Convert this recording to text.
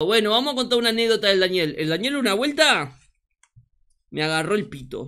Bueno, vamos a contar una anécdota del Daniel. El Daniel una vuelta me agarró el pito.